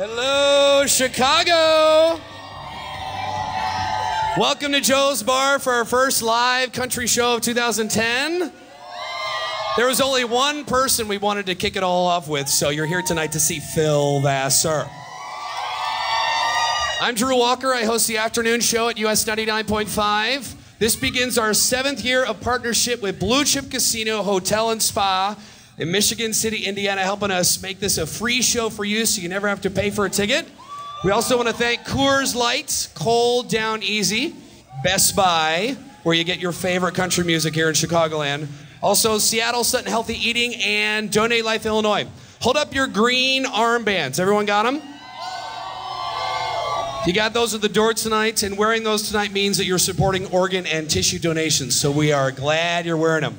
Hello, Chicago. Welcome to Joe's Bar for our first live country show of 2010. There was only one person we wanted to kick it all off with, so you're here tonight to see Phil Vassar. I'm Drew Walker. I host the afternoon show at US 99.5. This begins our seventh year of partnership with Blue Chip Casino Hotel and Spa in Michigan City, Indiana, helping us make this a free show for you so you never have to pay for a ticket. We also want to thank Coors Light, Cold Down Easy, Best Buy, where you get your favorite country music here in Chicagoland. Also, Seattle Sutton Healthy Eating and Donate Life Illinois. Hold up your green armbands. Everyone got them? You got those at the door tonight, and wearing those tonight means that you're supporting organ and tissue donations. So we are glad you're wearing them.